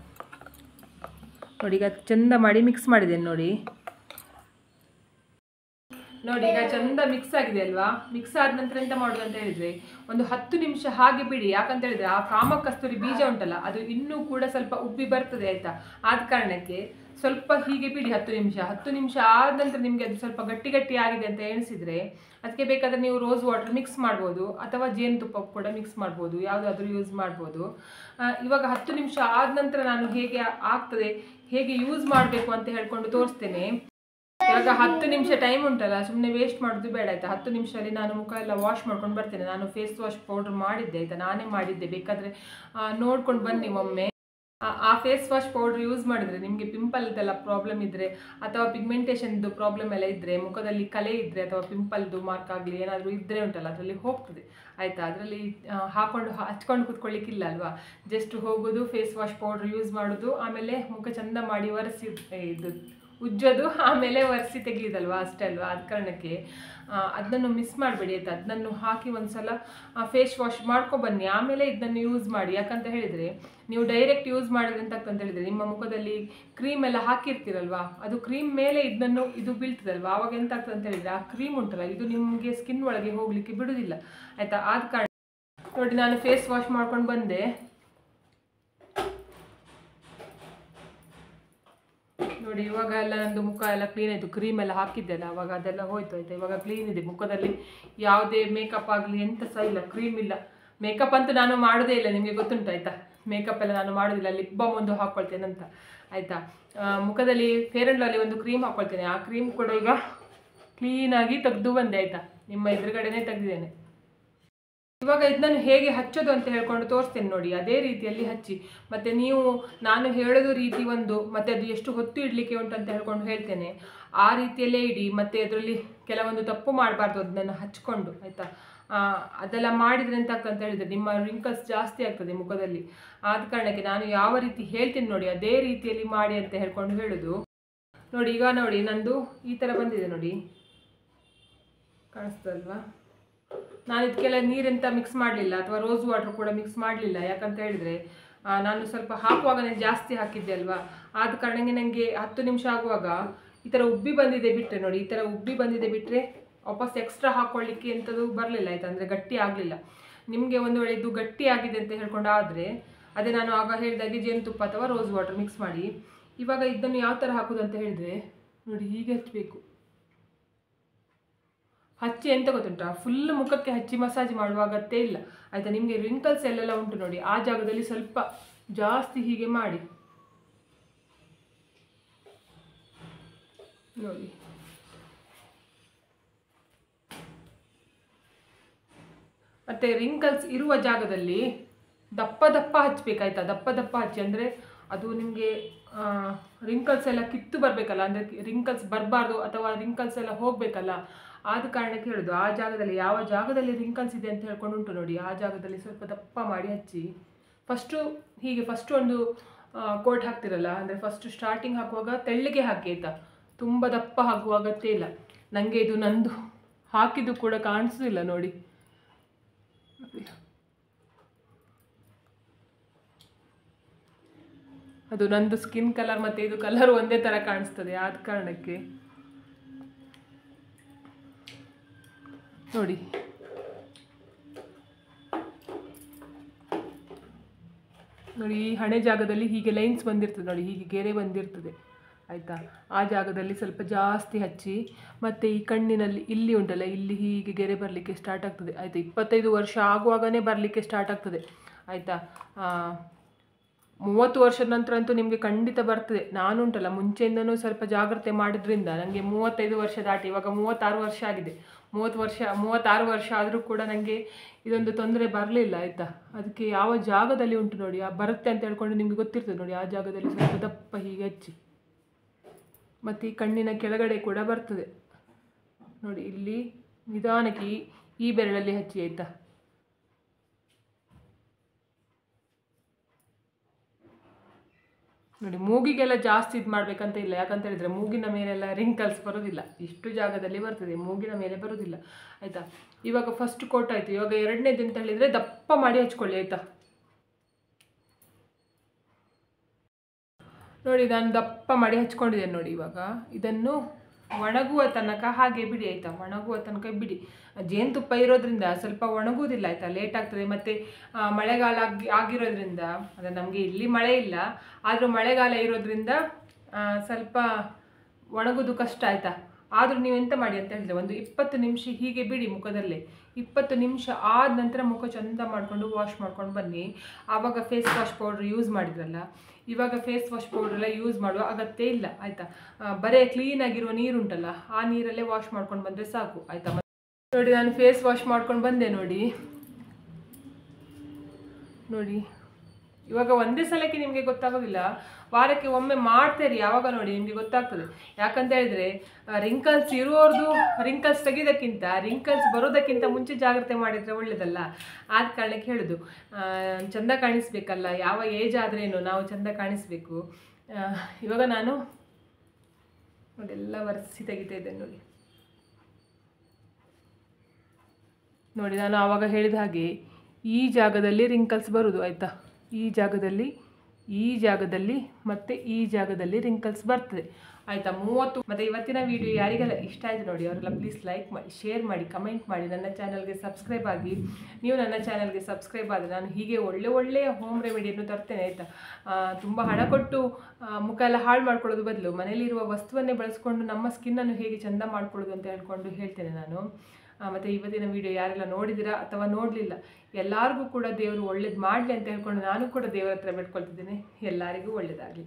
ನೋಡಿ, ಈಗ ಚೆಂದ ಮಾಡಿ ಮಿಕ್ಸ್ ಮಾಡಿದ್ದೇನೆ ನೋಡಿ. ನೋಡಿ, ಈಗ ಚಂದ ಮಿಕ್ಸ್ ಆಗಿದೆ ಅಲ್ವಾ? ಮಿಕ್ಸ್ ಆದ ನಂತರ ಎಂತ ಮಾಡೋದು ಅಂತ ಹೇಳಿದ್ರೆ, ಒಂದು ಹತ್ತು ನಿಮಿಷ ಹಾಗೆ ಬಿಡಿ. ಯಾಕಂತ ಹೇಳಿದ್ರೆ, ಆ ಕಾಮ ಕಸ್ತೂರಿ ಬೀಜ ಉಂಟಲ್ಲ, ಅದು ಇನ್ನೂ ಕೂಡ ಸ್ವಲ್ಪ ಉಬ್ಬಿ ಬರ್ತದೆ, ಆಯ್ತಾ? ಆದ ಕಾರಣಕ್ಕೆ ಸ್ವಲ್ಪ ಹೀಗೆ ಬಿಡಿ, ಹತ್ತು ನಿಮಿಷ ಹತ್ತು ನಿಮಿಷ ಆದ ನಂತರ ನಿಮಗೆ ಅದು ಸ್ವಲ್ಪ ಗಟ್ಟಿ ಗಟ್ಟಿ ಆಗಿದೆ ಅಂತ ಎಣಿಸಿದ್ರೆ ಅದಕ್ಕೆ ಬೇಕಾದ್ರೆ ನೀವು ರೋಸ್ ವಾಟರ್ ಮಿಕ್ಸ್ ಮಾಡ್ಬೋದು, ಅಥವಾ ಜೇನುತುಪ್ಪ ಕೂಡ ಮಿಕ್ಸ್ ಮಾಡ್ಬೋದು, ಯಾವುದಾದ್ರೂ ಯೂಸ್ ಮಾಡ್ಬೋದು. ಇವಾಗ ಹತ್ತು ನಿಮಿಷ ಆದ ನಂತರ ನಾನು ಹೇಗೆ ಆಗ್ತದೆ, ಹೇಗೆ ಯೂಸ್ ಮಾಡಬೇಕು ಅಂತ ಹೇಳ್ಕೊಂಡು ತೋರಿಸ್ತೇನೆ. ಇವಾಗ ಹತ್ತು ನಿಮಿಷ ಟೈಮ್ ಉಂಟಲ್ಲ ಸುಮ್ಮನೆ ವೇಸ್ಟ್ ಮಾಡೋದು ಬೇಡ ಆಯ್ತಾ? ಹತ್ತು ನಿಮಿಷದಲ್ಲಿ ನಾನು ಮುಖ ಎಲ್ಲ ವಾಶ್ ಮಾಡ್ಕೊಂಡು ಬರ್ತೇನೆ. ನಾನು ಫೇಸ್ ವಾಶ್ ಪೌಡರ್ ಮಾಡಿದ್ದೆ ಆಯ್ತಾ? ನಾನೇ ಮಾಡಿದ್ದೆ. ಬೇಕಾದರೆ ನೋಡ್ಕೊಂಡು ಬನ್ನಿ ಒಮ್ಮೆ. ಆ- ಫೇಸ್ ವಾಶ್ ಪೌಡರ್ ಯೂಸ್ ಮಾಡಿದರೆ ನಿಮಗೆ ಪಿಂಪಲ್ದೆಲ್ಲ ಪ್ರಾಬ್ಲಮ್ ಇದ್ದರೆ ಅಥವಾ ಪಿಗ್ಮೆಂಟೇಷನ್ದು ಪ್ರಾಬ್ಲಮ್ ಎಲ್ಲ ಇದ್ದರೆ ಮುಖದಲ್ಲಿ ಕಲೆ ಇದ್ದರೆ ಅಥವಾ ಪಿಂಪಲ್ದು ಮಾರ್ಕ್ ಆಗಲಿ ಏನಾದರೂ ಇದ್ದರೆ ಉಂಟಲ್ಲ, ಅದರಲ್ಲಿ ಹೋಗ್ತದೆ. ಆಯಿತಾ? ಅದರಲ್ಲಿ ಹಾಕೊಂಡು ಹಚ್ಕೊಂಡು ಕೂತ್ಕೊಳ್ಳಿಕ್ಕಿಲ್ಲ ಅಲ್ವಾ? ಜಸ್ಟ್ ಹೋಗೋದು ಫೇಸ್ ವಾಶ್ ಪೌಡರ್ ಯೂಸ್ ಮಾಡೋದು, ಆಮೇಲೆ ಮುಖ ಚಂದ ಮಾಡಿ ಒರೆಸಿ ಇದು ಉಜ್ಜೋದು, ಆಮೇಲೆ ಒರೆಸಿ ತೆಗೆಯೋದಲ್ವಾ ಅಷ್ಟೇ ಅಲ್ವಾ ಆದ ಕಾರಣಕ್ಕೆ ಅದನ್ನು ಮಿಸ್ ಮಾಡಬೇಡಿ ಆಯ್ತಾ ಅದನ್ನು ಹಾಕಿ ಒಂದ್ಸಲ ಫೇಸ್ ವಾಶ್ ಮಾಡ್ಕೊ ಬನ್ನಿ ಆಮೇಲೆ ಇದನ್ನು ಯೂಸ್ ಮಾಡಿ. ಯಾಕಂತ ಹೇಳಿದರೆ, ನೀವು ಡೈರೆಕ್ಟ್ ಯೂಸ್ ಮಾಡಿದ್ರೆ ಅಂತ ಹೇಳಿದರೆ, ನಿಮ್ಮ ಮುಖದಲ್ಲಿ ಕ್ರೀಮ್ ಎಲ್ಲ ಹಾಕಿರ್ತೀರಲ್ವಾ? ಅದು ಕ್ರೀಮ್ ಮೇಲೆ ಇದನ್ನು ಇದು ಬೀಳ್ತದಲ್ವ? ಆವಾಗ ಎಂತ ಆಗ್ತದೆ ಅಂತ ಹೇಳಿದರೆ, ಆ ಕ್ರೀಮ್ ಉಂಟಲ್ಲ, ಇದು ನಿಮಗೆ ಸ್ಕಿನ್ ಒಳಗೆ ಹೋಗಲಿಕ್ಕೆ ಬಿಡುವುದಿಲ್ಲ ಆಯಿತಾ? ಆದ ಕಾರಣ ನೋಡಿ, ನಾನು ಫೇಸ್ ವಾಶ್ ಮಾಡ್ಕೊಂಡು ಬಂದೆ. ನೋಡಿ ಇವಾಗ ಎಲ್ಲ ನಂದು ಮುಖ ಎಲ್ಲ ಕ್ಲೀನ್ ಆಯಿತು. ಕ್ರೀಮ್ ಎಲ್ಲ ಹಾಕಿದ್ದೆ ಅಲ್ಲ ಅವಾಗ ಅದೆಲ್ಲ ಹೋಯ್ತು, ಆಯ್ತಾ? ಇವಾಗ ಕ್ಲೀನ್ ಇದೆ. ಮುಖದಲ್ಲಿ ಯಾವುದೇ ಮೇಕಪ್ ಆಗಲಿ, ಎಂತ ಸಹ ಇಲ್ಲ. ಕ್ರೀಮ್ ಇಲ್ಲ. ಮೇಕಪ್ ಅಂತೂ ನಾನು ಮಾಡೋದೇ ಇಲ್ಲ. ನಿಮಗೆ ಗೊತ್ತುಂಟು, ಆಯಿತಾ? ಮೇಕಪ್ ಎಲ್ಲ ನಾನು ಮಾಡೋದಿಲ್ಲ. ಲಿಪ್ ಬಾಮ್ ಒಂದು ಹಾಕ್ಕೊಳ್ತೇನೆ ಅಂತ, ಆಯಿತಾ? ಮುಖದಲ್ಲಿ ಫೇರ್ ಆ್ಯಂಡ್ ಲವ್ಲಿ ಒಂದು ಕ್ರೀಮ್ ಹಾಕ್ಕೊಳ್ತೇನೆ ಆ ಕ್ರೀಮ್ ಕೂಡ ಈಗ ಕ್ಲೀನಾಗಿ ತೆಗೆದು ಬಂದೆ, ಆಯಿತಾ? ನಿಮ್ಮ ಎದುರುಗಡೆನೇ ತೆಗೆದಿದ್ದೇನೆ. ಇವಾಗ ಇದನ್ನು ಹೇಗೆ ಹಚ್ಚೋದು ಅಂತ ಹೇಳ್ಕೊಂಡು ತೋರಿಸ್ತೇನೆ ನೋಡಿ, ಅದೇ ರೀತಿಯಲ್ಲಿ ಹಚ್ಚಿ. ಮತ್ತು ನೀವು, ನಾನು ಹೇಳೋದು ರೀತಿ ಒಂದು, ಮತ್ತು ಅದು ಎಷ್ಟು ಹೊತ್ತು ಇಡಲಿಕ್ಕೆ ಉಂಟು ಅಂತ ಹೇಳ್ಕೊಂಡು ಹೇಳ್ತೇನೆ. ಆ ರೀತಿಯಲ್ಲೇ ಇಡಿ, ಮತ್ತು ಅದರಲ್ಲಿ ಕೆಲವೊಂದು ತಪ್ಪು ಮಾಡಬಾರ್ದು ಅದನ್ನು ಹಚ್ಕೊಂಡು, ಆಯಿತಾ? ಅದೆಲ್ಲ ಮಾಡಿದರೆ ಅಂತ ಹೇಳಿದರೆ ನಿಮ್ಮ ರಿಂಕಲ್ಸ್ ಜಾಸ್ತಿ ಆಗ್ತದೆ ಮುಖದಲ್ಲಿ. ಆದ ಕಾರಣಕ್ಕೆ ನಾನು ಯಾವ ರೀತಿ ಹೇಳ್ತೀನಿ ನೋಡಿ, ಅದೇ ರೀತಿಯಲ್ಲಿ ಮಾಡಿ ಅಂತ ಹೇಳ್ಕೊಂಡು ಹೇಳೋದು. ನೋಡಿ, ಈಗ ನೋಡಿ, ನಂದು ಈ ಥರ ಬಂದಿದೆ ನೋಡಿ. ಕಾಣಿಸ್ತದಲ್ವಾ ನಾನು ಇದಕ್ಕೆಲ್ಲ ನೀರೆಂತ ಮಿಕ್ಸ್ ಮಾಡಲಿಲ್ಲ, ಅಥವಾ ರೋಸ್ ವಾಟರ್ ಕೂಡ ಮಿಕ್ಸ್ ಮಾಡಲಿಲ್ಲ. ಯಾಕಂತ ಹೇಳಿದರೆ ನಾನು ಸ್ವಲ್ಪ ಹಾಕುವಾಗನೇ ಜಾಸ್ತಿ ಹಾಕಿದ್ದೆ ಅಲ್ವಾ? ಆದ ಕಾರಣಕ್ಕೆ ನನಗೆ ಹತ್ತು ನಿಮಿಷ ಆಗುವಾಗ ಈ ಥರ ಉಬ್ಬಿ ಬಂದಿದೆ ಬಿಟ್ಟರೆ ನೋಡಿ, ಈ ಥರ ಉಬ್ಬಿ ಬಂದಿದೆ ಬಿಟ್ಟರೆ ವಾಪಸ್ ಎಕ್ಸ್ಟ್ರಾ ಹಾಕೊಳ್ಳಿಕ್ಕೆ ಎಂಥದ್ದು ಬರಲಿಲ್ಲ, ಆಯ್ತು? ಅಂದರೆ ಗಟ್ಟಿ ಆಗಲಿಲ್ಲ. ನಿಮಗೆ ಒಂದು ವೇಳೆ ಇದು ಗಟ್ಟಿ ಆಗಿದೆ ಅಂತ ಹೇಳ್ಕೊಂಡು ಆದರೆ, ಅದೇ ನಾನು ಆಗ ಹೇಳಿದಾಗೆ ಜೇನುತುಪ್ಪ ಅಥವಾ ರೋಸ್ ವಾಟರ್ ಮಿಕ್ಸ್ ಮಾಡಿ. ಇವಾಗ ಇದನ್ನು ಯಾವ ಥರ ಹಾಕೋದು ಅಂತ ಹೇಳಿದರೆ, ನೋಡಿ ಹೀಗೆ ಹಚ್ಚಬೇಕು ಹಚ್ಚಿ ಎಂತ ಗೊತ್ತುಂಟಾ? ಫುಲ್ ಮುಖಕ್ಕೆ ಹಚ್ಚಿ ಮಸಾಜ್ ಮಾಡುವ ಅಗತ್ಯ ಇಲ್ಲ. ಆಯಿತಾ, ನಿಮಗೆ ರಿಂಕಲ್ಸ್ ಎಲ್ಲೆಲ್ಲ ಉಂಟು ನೋಡಿ. ಆ ಜಾಗದಲ್ಲಿ ಸ್ವಲ್ಪ ಜಾಸ್ತಿ ಹೀಗೆ ಮಾಡಿ. ನೋಡಿ. ಮತ್ತೆ ರಿಂಕಲ್ಸ್ ಇರುವ ಜಾಗದಲ್ಲಿ ದಪ್ಪ ದಪ್ಪ ಹಚ್ಚಬೇಕಾಯ್ತಾ ದಪ್ಪ ದಪ್ಪ ಹಚ್ಚಿ, ಅಂದರೆ ಅದು ನಿಮಗೆ ರಿಂಕಲ್ಸ್ ಎಲ್ಲ ಕಿತ್ತು ಬರಬೇಕಲ್ಲ? ಅಂದರೆ ರಿಂಕಲ್ಸ್ ಬರಬಾರ್ದು ಅಥವಾ ರಿಂಕಲ್ಸ್ ಎಲ್ಲ ಹೋಗಬೇಕಲ್ಲ? ಆದ ಕಾರಣಕ್ಕೆ ಹೇಳೋದು, ಆ ಜಾಗದಲ್ಲಿ ಯಾವ ಜಾಗದಲ್ಲಿ ರಿಂಕಲ್ಸ್ ಇದೆ ಅಂತ ಹೇಳ್ಕೊಂಡು ಉಂಟು ನೋಡಿ. ಆ ಜಾಗದಲ್ಲಿ ಸ್ವಲ್ಪ ದಪ್ಪ ಮಾಡಿ ಹಚ್ಚಿ. ಫಸ್ಟು ಹೀಗೆ ಫಸ್ಟು ಒಂದು ಕೋಟ್ ಹಾಕ್ತಿರಲ್ಲ, ಅಂದರೆ ಫಸ್ಟು ಸ್ಟಾರ್ಟಿಂಗ್ ಹಾಕುವಾಗ ತೆಳ್ಳಗೆ ಹಾಕಿ ಆಯಿತಾ? ತುಂಬ ದಪ್ಪ ಹಾಕುವ ಅಗತ್ಯ ಇಲ್ಲ. ನನಗೆ ಇದು ನಂದು. ಹಾಕಿದ್ದು ಕೂಡ ಕಾಣಿಸೋದಿಲ್ಲ ನೋಡಿ. ಅದು ನಂದು ಸ್ಕಿನ್ ಕಲರ್ ಮತ್ತು ಇದು ಕಲರ್ ಒಂದೇ ಥರ ಕಾಣಿಸ್ತದೆ ಆದ ಕಾರಣಕ್ಕೆ. ನೋಡಿ. ನೋಡಿ, ಈ ಹಣೆ ಜಾಗದಲ್ಲಿ ಹೀಗೆ ಲೈನ್ಸ್ ಬಂದಿರ್ತದೆ ನೋಡಿ, ಹೀಗೆ ಗೆರೆ ಬಂದಿರ್ತದೆ, ಆಯಿತಾ? ಆ ಜಾಗದಲ್ಲಿ ಸ್ವಲ್ಪ ಜಾಸ್ತಿ ಹಚ್ಚಿ, ಮತ್ತು ಈ ಕಣ್ಣಿನಲ್ಲಿ ಇಲ್ಲಿ ಉಂಟಲ್ಲ, ಇಲ್ಲಿ ಹೀಗೆ ಗೆರೆ ಬರಲಿಕ್ಕೆ ಸ್ಟಾರ್ಟ್ ಆಗ್ತದೆ. ಆಯಿತಾ? ಇಪ್ಪತ್ತೈದು ವರ್ಷ ಆಗುವಾಗನೇ ಬರಲಿಕ್ಕೆ ಸ್ಟಾರ್ಟ್ ಆಗ್ತದೆ, ಆಯಿತಾ? ಮೂವತ್ತು ವರ್ಷದ ನಂತರ ಅಂತೂ ನಿಮಗೆ ಖಂಡಿತ ಬರ್ತದೆ. ನಾನುಂಟಲ್ಲ ಮುಂಚೆಯಿಂದನೂ ಸ್ವಲ್ಪ ಜಾಗ್ರತೆ ಮಾಡಿದ್ರಿಂದ ನನಗೆ ಮೂವತ್ತೈದು ವರ್ಷ ದಾಟಿ, ಇವಾಗ ಮೂವತ್ತಾರು ವರ್ಷ ಆಗಿದೆ. ಮೂವತ್ತು ವರ್ಷ, ಮೂವತ್ತಾರು ವರ್ಷ ಆದರೂ ಕೂಡ ನನಗೆ ಇದೊಂದು ತೊಂದರೆ ಬರಲಿಲ್ಲ, ಆಯಿತಾ? ಅದಕ್ಕೆ ಯಾವ ಜಾಗದಲ್ಲಿ ಉಂಟು ನೋಡಿ, ಆ ಬರುತ್ತೆ ಅಂತ ಹೇಳ್ಕೊಂಡು ನಿಮಗೆ ಗೊತ್ತಿರ್ತದೆ ನೋಡಿ, ಆ ಜಾಗದಲ್ಲಿ ಸ್ವಲ್ಪ ದಪ್ಪ ಹೀಗೆ ಹಚ್ಚಿ. ಮತ್ತು ಈ ಕಣ್ಣಿನ ಕೆಳಗಡೆ ಕೂಡ ಬರ್ತದೆ. ನೋಡಿ, ಇಲ್ಲಿ ನಿಧಾನಕ್ಕೆ ಈ ಬೆರಳಲ್ಲಿ ಹಚ್ಚಿ, ಆಯಿತಾ? ನೋಡಿ, ಮೂಗಿಗೆಲ್ಲ ಜಾಸ್ತಿ ಇದು ಮಾಡಬೇಕಂತ ಇಲ್ಲ. ಯಾಕಂತ ಹೇಳಿದರೆ ಮೂಗಿನ ಮೇಲೆಲ್ಲ ರಿಂಕಲ್ಸ್ ಬರೋದಿಲ್ಲ. ಇಷ್ಟು ಜಾಗದಲ್ಲಿ ಬರ್ತದೆ, ಮೂಗಿನ ಮೇಲೆ ಬರೋದಿಲ್ಲ. ಆಯಿತಾ? ಇವಾಗ ಫಸ್ಟ್ ಕೋಟ್ ಆಯಿತು. ಇವಾಗ ಎರಡನೇದು ಅಂತ ಹೇಳಿದರೆ ದಪ್ಪ ಮಾಡಿ ಹಚ್ಕೊಳ್ಳಿ, ಆಯಿತಾ? ನೋಡಿ, ನಾನು ದಪ್ಪ ಮಾಡಿ ಹಚ್ಕೊಂಡಿದ್ದೇನೆ ನೋಡಿ ಇವಾಗ. ಇದನ್ನು ಒಣಗುವ ತನಕ ಹಾಗೆ ಬಿಡಿ, ಆಯಿತಾ? ಒಣಗುವ ತನಕ ಬಿಡಿ. ಜೇನುತುಪ್ಪ ಇರೋದ್ರಿಂದ ಸ್ವಲ್ಪ ಒಣಗುವುದಿಲ್ಲ, ಆಯಿತಾ? ಲೇಟ್ ಆಗ್ತದೆ. ಮತ್ತು ಮಳೆಗಾಲ ಆಗಿ, ಆಗಿರೋದ್ರಿಂದ, ಅಂದರೆ ನಮಗೆ ಇಲ್ಲಿ ಮಳೆ ಇಲ್ಲ, ಆದರೂ ಮಳೆಗಾಲ ಇರೋದ್ರಿಂದ ಸ್ವಲ್ಪ ಒಣಗೋದು ಕಷ್ಟ, ಆಯಿತಾ? ಆದರೂ ನೀವು ಎಂತ ಮಾಡಿ ಅಂತ ಹೇಳಿದ್ರೆ, ಒಂದು ಇಪ್ಪತ್ತು ನಿಮಿಷ ಹೀಗೆ ಬಿಡಿ ಮುಖದಲ್ಲೇ. ಇಪ್ಪತ್ತು ನಿಮಿಷ ಆದ ನಂತರ ಮುಖ ಚಂದ ಮಾಡಿಕೊಂಡು ವಾಶ್ ಮಾಡ್ಕೊಂಡು ಬನ್ನಿ. ಆವಾಗ ಫೇಸ್ ವಾಶ್ ಪೌಡ್ರ್ ಯೂಸ್ ಮಾಡಿದ್ರಲ್ಲ? ಇವಾಗ ಫೇಸ್ ವಾಶ್ ಪೌಡ್ರೆಲ್ಲ ಯೂಸ್ ಮಾಡುವ ಅಗತ್ಯ ಇಲ್ಲ, ಆಯಿತಾ? ಬರೇ ಕ್ಲೀನಾಗಿರುವ ನೀರುಂಟಲ್ಲ, ಆ ನೀರಲ್ಲೇ ವಾಶ್ ಮಾಡ್ಕೊಂಡು ಬಂದರೆ ಸಾಕು, ಆಯಿತಾ? ನೋಡಿ, ನಾನು ಫೇಸ್ ವಾಶ್ ಮಾಡ್ಕೊಂಡು ಬಂದೆ ನೋಡಿ. ನೋಡಿ, ಇವಾಗ ಒಂದೇ ಸಲಕ್ಕೆ ನಿಮಗೆ ಗೊತ್ತಾಗೋದಿಲ್ಲ. ವಾರಕ್ಕೆ ಒಮ್ಮೆ ಮಾಡ್ತೀರಿ ಯಾವಾಗ ನೋಡಿ ನಿಮಗೆ ಗೊತ್ತಾಗ್ತದೆ. ಯಾಕಂತ ಹೇಳಿದ್ರೆ ರಿಂಕಲ್ಸ್ ಇರುವವ್ರದ್ದು ರಿಂಕಲ್ಸ್ ತೆಗೆಯೋದಕ್ಕಿಂತ ರಿಂಕಲ್ಸ್ ಬರೋದಕ್ಕಿಂತ ಮುಂಚೆ ಜಾಗ್ರತೆ ಮಾಡಿದರೆ ಒಳ್ಳೆಯದಲ್ಲ ಆದ ಕಾರಣಕ್ಕೆ ಹೇಳೋದು ಚಂದ ಕಾಣಿಸ್ಬೇಕಲ್ಲ, ಯಾವ ಏಜ್ ಆದ್ರೇನು ನಾವು ಚಂದ ಕಾಣಿಸ್ಬೇಕು. ಇವಾಗ ನಾನು ನೋಡಿ, ಎಲ್ಲ ಒರೆಸಿ ತೆಗಿತಾ ಇದ್ದೇನೆ ನೋಡಿ. ನೋಡಿ, ನಾನು ಆವಾಗ ಹೇಳಿದ ಹಾಗೆ ಈ ಜಾಗದಲ್ಲಿ ರಿಂಕಲ್ಸ್ ಬರೋದು, ಆಯಿತಾ? ಈ ಜಾಗದಲ್ಲಿ ಈ ಜಾಗದಲ್ಲಿ ಮತ್ತು ಈ ಜಾಗದಲ್ಲಿ ರಿಂಕಲ್ಸ್ ಬರ್ತದೆ. ಆಯಿತಾ, ಮೂವತ್ತು ಮತ್ತು ಇವತ್ತಿನ ವಿಡಿಯೋ ಯಾರಿಗೆಲ್ಲ ಇಷ್ಟ ಆಯಿತು ನೋಡಿ, ಅವರೆಲ್ಲ ಪ್ಲೀಸ್ ಲೈಕ್ ಮಾಡಿ ಶೇರ್ ಮಾಡಿ ಕಮೆಂಟ್ ಮಾಡಿ, ನನ್ನ ಚಾನಲ್ಗೆ ಸಬ್ಸ್ಕ್ರೈಬ್ ಆಗಿ. ನೀವು ನನ್ನ ಚಾನಲ್ಗೆ ಸಬ್ಸ್ಕ್ರೈಬ್ ಆದರೆ ನಾನು ಹೀಗೆ ಒಳ್ಳೆ ಒಳ್ಳೆಯ ಹೋಮ್ ರೆಮಿಡಿಯನ್ನು ತರ್ತೇನೆ, ಆಯಿತಾ? ತುಂಬ ಹಣ ಕೊಟ್ಟು ಮುಖ ಎಲ್ಲ ಹಾಳು ಮಾಡ್ಕೊಳ್ಳೋದು ಬದಲು ಮನೆಯಲ್ಲಿರುವ ವಸ್ತುವನ್ನೇ ಬಳಸ್ಕೊಂಡು ನಮ್ಮ ಸ್ಕಿನ್ನನ್ನು ಹೇಗೆ ಚೆಂದ ಮಾಡ್ಕೊಳ್ಳೋದು ಅಂತ ಹೇಳ್ಕೊಂಡು ಹೇಳ್ತೇನೆ ನಾನು. ಮತ್ತೆ ಇವತ್ತಿನ ವಿಡಿಯೋ ಯಾರೆಲ್ಲ ನೋಡಿದ್ದೀರಾ ಅಥವಾ ನೋಡಲಿಲ್ಲ, ಎಲ್ಲರಿಗೂ ಕೂಡ ದೇವರು ಒಳ್ಳೇದು ಮಾಡಲಿ ಅಂತ ಹೇಳ್ಕೊಂಡು ನಾನು ಕೂಡ ದೇವರ ಹತ್ರ ಬೇಡ್ಕೊಳ್ತಿದ್ದೇನೆ. ಎಲ್ಲರಿಗೂ ಒಳ್ಳೇದಾಗಲಿ.